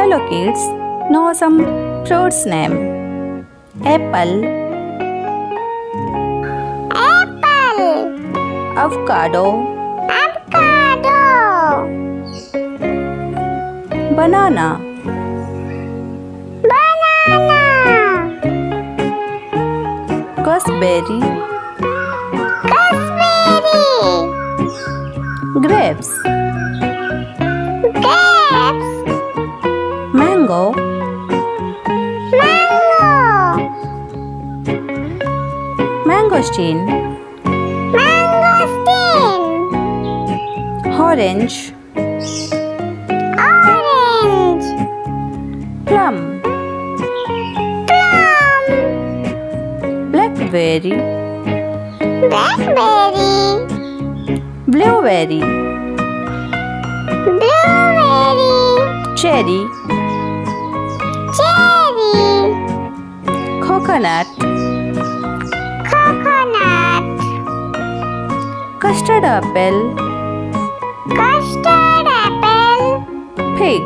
Hello kids, know some fruits name. Apple. Apple. Avocado. Avocado. Banana. Banana. Gooseberry. Gooseberry. Grapes. Mango. Mango. Mangosteen. Mangosteen. Orange. Orange. Plum. Plum. Blackberry. Blackberry. Blueberry. Blueberry. Cherry. Coconut. Coconut. Custard apple. Custard apple. Pig.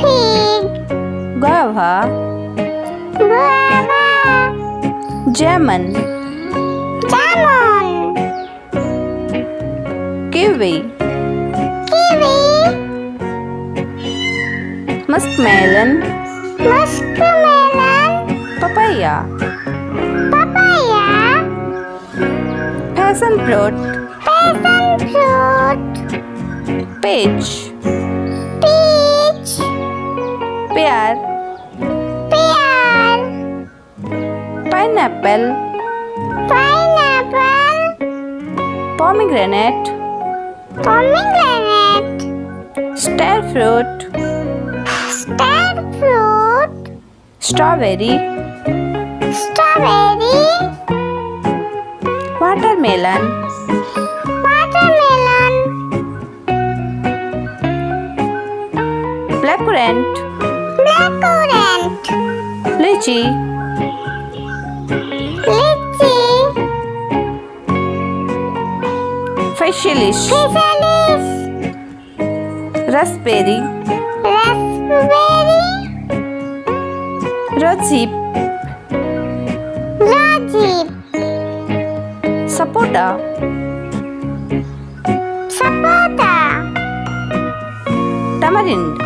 Pig. Guava. Guava. Jamon. Jamon. Kiwi. Kiwi. Muskmelon. Muskmelon. Papaya. Papaya. Passion fruit. Passion fruit. Peach. Peach. Pear. Pear. Pineapple. Pineapple. Pomegranate. Pomegranate. Star fruit. Star fruit. Strawberry. Strawberry. Watermelon. Watermelon. Blackcurrant. Blackcurrant. Lychee. Lychee. Facialis. Chrysalis. Raspberry. Raspberry. Rosehip. wajib sepoda sepoda tamarind.